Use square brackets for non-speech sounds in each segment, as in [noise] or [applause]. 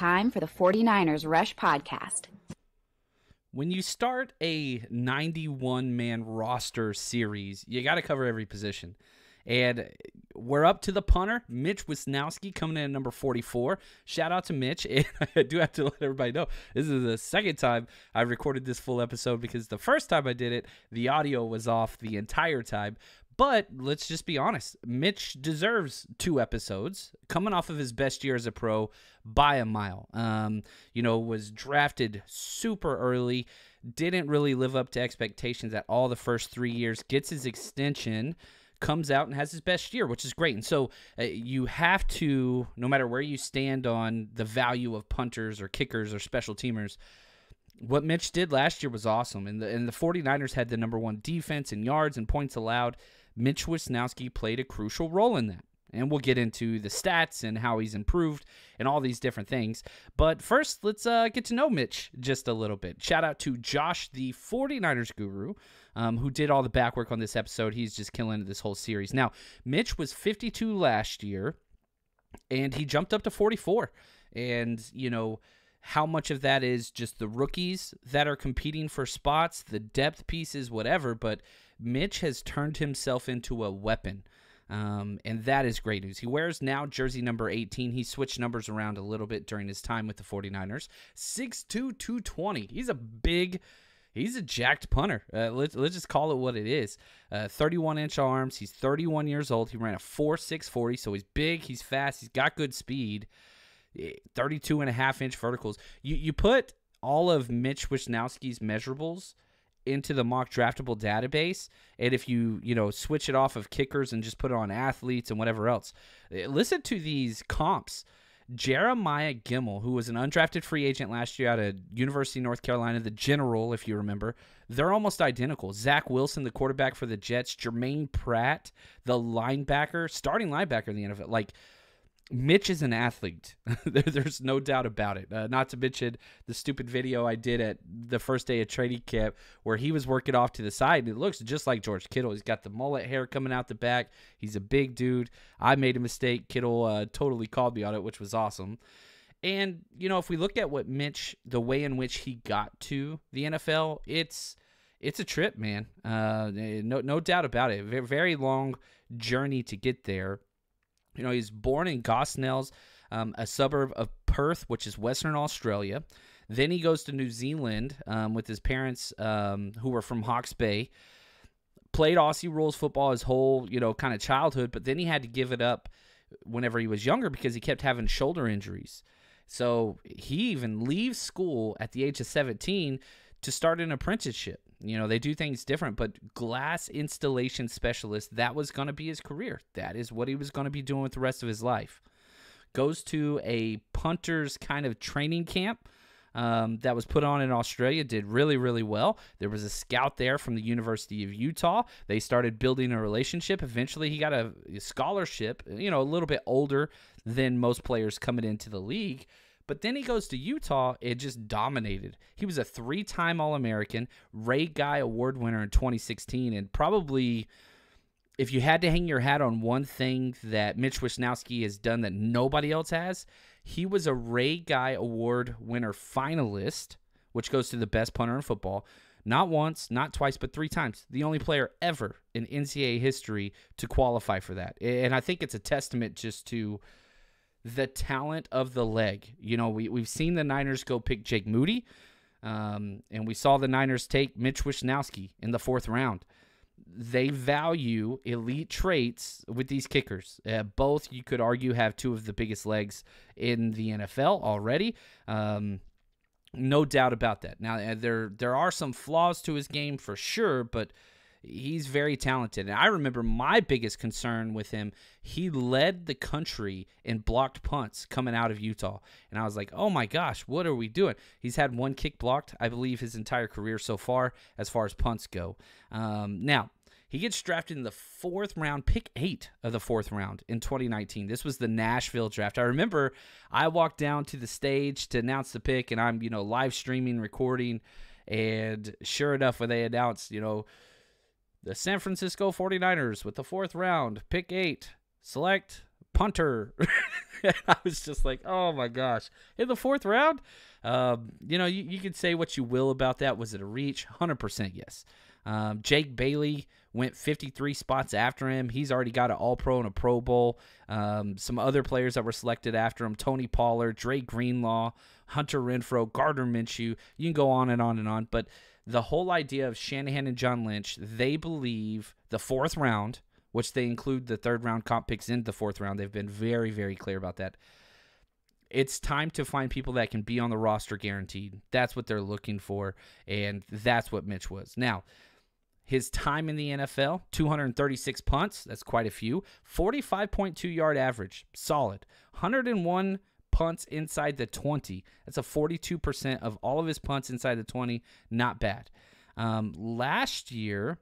Time for the 49ers Rush Podcast. When you start a 91 man roster series, you got to cover every position. And we're up to the punter, Mitch Wishnowsky, coming in at number 44. Shout out to Mitch. [laughs] And I do have to let everybody know this is the second time I recorded this full episode because the first time I did it, the audio was off the entire time. But let's just be honest. Mitch deserves two episodes coming off of his best year as a pro by a mile. Um, you know, was drafted super early, didn't really live up to expectations at all the first three years, gets his extension comes out and has his best year, which is great. And so uh, you have to, no matter where you stand on the value of punters or kickers or special teamers, what Mitch did last year was awesome. And the, and the 49ers had the number one defense in yards and points allowed. Mitch Wishnowsky played a crucial role in that. And we'll get into the stats and how he's improved and all these different things. But first, let's uh, get to know Mitch just a little bit. Shout out to Josh, the 49ers guru, um, who did all the back work on this episode. He's just killing this whole series. Now, Mitch was 52 last year, and he jumped up to 44. And, you know, how much of that is just the rookies that are competing for spots, the depth pieces, whatever. But Mitch has turned himself into a weapon. Um, and that is great news. He wears now jersey number 18. He switched numbers around a little bit during his time with the 49ers. 6'2, 220. He's a big, he's a jacked punter. Uh, let's, let's just call it what it is. Uh, 31 inch arms. He's 31 years old. He ran a 4.640, so he's big, he's fast, he's got good speed. Eh, 32 and a half inch verticals. You, you put all of Mitch Wishnowsky's measurables – into the mock draftable database and if you you know switch it off of kickers and just put it on athletes and whatever else eh, listen to these comps jeremiah gemmel who was an undrafted free agent last year out of university of north carolina the general if you remember they're almost identical zach wilson the quarterback for the jets germaine pratt the linebacker starting linebacker in the nfl like Mitch is an athlete. [laughs] There's no doubt about it. Uh, not to mention the stupid video I did at the first day of training camp where he was working off to the side. And it looks just like George Kittle. He's got the mullet hair coming out the back. He's a big dude. I made a mistake. Kittle uh, totally called me on it, which was awesome. And, you know, if we look at what Mitch, the way in which he got to the NFL, it's it's a trip, man. Uh, no, no doubt about it. Very long journey to get there you know, he's born in Gosnells, um, a suburb of Perth, which is Western Australia. Then he goes to New Zealand um, with his parents, um, who were from Hawke's Bay. Played Aussie rules football his whole, you know, kind of childhood, but then he had to give it up whenever he was younger because he kept having shoulder injuries. So he even leaves school at the age of 17 to start an apprenticeship. You know, they do things different, but glass installation specialist, that was going to be his career. That is what he was going to be doing with the rest of his life. Goes to a punter's kind of training camp um, that was put on in Australia, did really, really well. There was a scout there from the University of Utah. They started building a relationship. Eventually, he got a, a scholarship, you know, a little bit older than most players coming into the league. But then he goes to Utah and just dominated. He was a three time All American, Ray Guy Award winner in 2016, and probably. If you had to hang your hat on one thing that Mitch Wishnowsky has done that nobody else has, he was a Ray Guy Award winner finalist, which goes to the best punter in football. Not once, not twice, but three times. The only player ever in NCAA history to qualify for that. And I think it's a testament just to the talent of the leg. You know, we, we've seen the Niners go pick Jake Moody, um, and we saw the Niners take Mitch Wishnowsky in the fourth round. They value elite traits with these kickers. Uh, both, you could argue, have two of the biggest legs in the NFL already. Um, no doubt about that. Now, uh, there there are some flaws to his game for sure, but – he's very talented. And I remember my biggest concern with him, he led the country in blocked punts coming out of Utah. And I was like, oh my gosh, what are we doing? He's had one kick blocked, I believe, his entire career so far, as far as punts go. Um, now, he gets drafted in the fourth round, pick eight of the fourth round in 2019. This was the Nashville draft. I remember I walked down to the stage to announce the pick, and I'm, you know, live streaming, recording. And sure enough, when they announced, you know, the San Francisco 49ers with the fourth round, pick eight, select punter. [laughs] I was just like, oh my gosh. In the fourth round, um, you know, you, you can say what you will about that. Was it a reach? 100% yes. Um, Jake Bailey went 53 spots after him. He's already got an All Pro and a Pro Bowl. Um, some other players that were selected after him Tony Pollard, Dre Greenlaw, Hunter Renfrow, Gardner Minshew. You can go on and on and on. But the whole idea of Shanahan and John Lynch, they believe the fourth round, which they include the third round comp picks into the fourth round. They've been very, very clear about that. It's time to find people that can be on the roster guaranteed. That's what they're looking for, and that's what Mitch was. Now, his time in the NFL 236 punts, that's quite a few. 45.2 yard average, solid. 101 punts inside the 20. That's a 42% of all of his punts inside the 20. Not bad. Um, last year,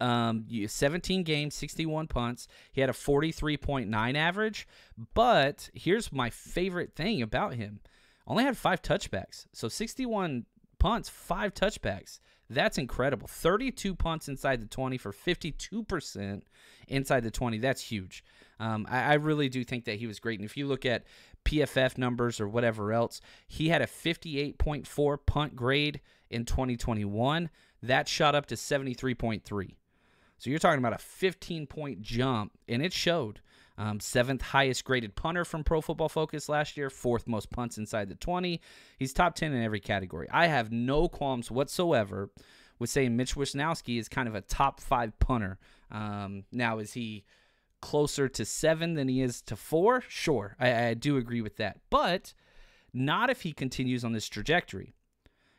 um, 17 games, 61 punts. He had a 43.9 average. But here's my favorite thing about him only had five touchbacks. So 61 punts, five touchbacks. That's incredible. 32 punts inside the 20 for 52% inside the 20. That's huge. Um, I, I, really do think that he was great. And if you look at PFF numbers or whatever else, he had a 58.4 punt grade in 2021. That shot up to 73.3. So you're talking about a 15 point jump, and it showed. Um, seventh highest graded punter from Pro Football Focus last year, fourth most punts inside the 20. He's top 10 in every category. I have no qualms whatsoever with saying Mitch Wishnowsky is kind of a top five punter. Um, now, is he closer to seven than he is to four? Sure, I, I do agree with that. But not if he continues on this trajectory.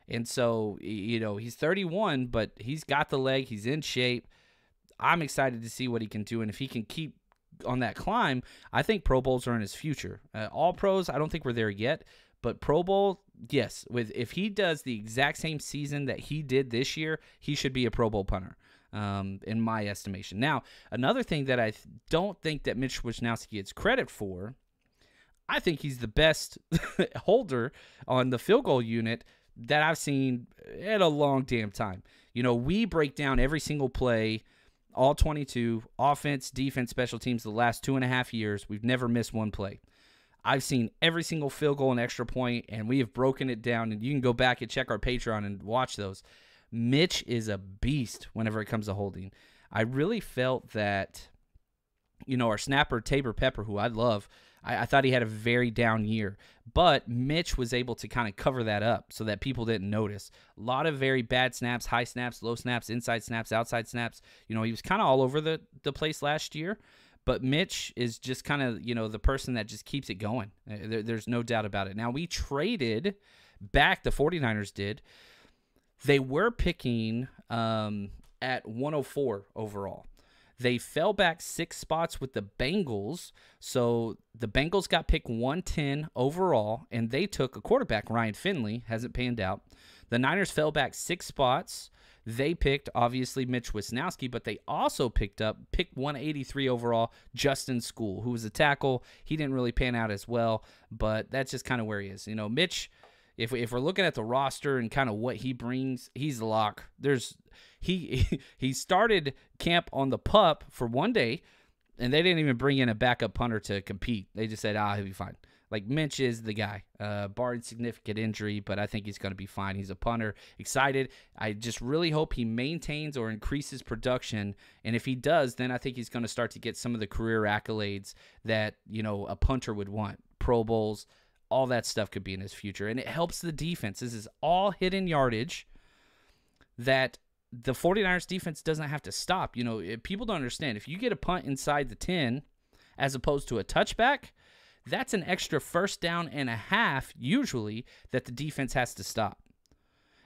And so, you know, he's 31, but he's got the leg, he's in shape. I'm excited to see what he can do. And if he can keep on that climb, I think Pro Bowls are in his future. Uh, all pros, I don't think we're there yet, but Pro Bowl, yes. With if he does the exact same season that he did this year, he should be a Pro Bowl punter. Um, in my estimation. Now, another thing that I th- don't think that Mitch Wishnowsky gets credit for, I think he's the best [laughs] holder on the field goal unit that I've seen in a long damn time. You know, we break down every single play all 22, offense, defense, special teams, the last two and a half years. We've never missed one play. I've seen every single field goal and extra point, and we have broken it down. And you can go back and check our Patreon and watch those. Mitch is a beast whenever it comes to holding. I really felt that, you know, our snapper, Taybor Pepper, who I love, I, I thought he had a very down year. But Mitch was able to kind of cover that up so that people didn't notice. A lot of very bad snaps, high snaps, low snaps, inside snaps, outside snaps. You know, he was kind of all over the, the place last year. But Mitch is just kind of, you know, the person that just keeps it going. Uh, there, there's no doubt about it. Now, we traded back, the 49ers did. They were picking um, at 104 overall. They fell back six spots with the Bengals. So the Bengals got picked 110 overall, and they took a quarterback, Ryan Finley, hasn't panned out. The Niners fell back six spots. They picked, obviously, Mitch Wishnowsky, but they also picked up, pick 183 overall, Justin Skule, who was a tackle. He didn't really pan out as well, but that's just kind of where he is. You know, Mitch if we, if we're looking at the roster and kind of what he brings, he's the lock. There's he [laughs] he started camp on the pup for one day, and they didn't even bring in a backup punter to compete. They just said, ah, he'll be fine. Like Mitch is the guy, uh, barring significant injury, but I think he's going to be fine. He's a punter. Excited. I just really hope he maintains or increases production, and if he does, then I think he's going to start to get some of the career accolades that you know a punter would want. Pro Bowls, all that stuff could be in his future. And it helps the defense. This is all hidden yardage that the 49ers defense doesn't have to stop. You know, eh, people don't understand. If you get a punt inside the 10 as opposed to a touchback, that's an extra first down and a half, usually, that the defense has to stop.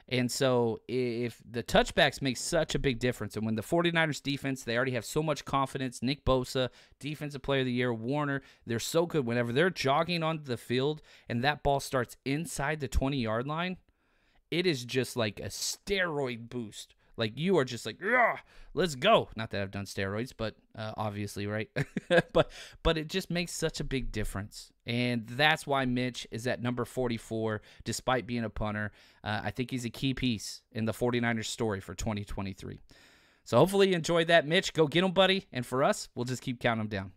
And so if the touchbacks make such a big difference, and when the 49ers defense, they already have so much confidence, Nick Bosa, defensive player of the year, Warner, they're so good. Whenever they're jogging onto the field and that ball starts inside the 20 yard line, it is just like a steroid boost like you are just like, let's go. Not that I've done steroids, but uh, obviously, right? [laughs] but but it just makes such a big difference, and that's why Mitch is at number 44, despite being a punter. Uh, I think he's a key piece in the 49ers story for 2023. So hopefully you enjoyed that, Mitch. Go get him, buddy. And for us, we'll just keep counting them down.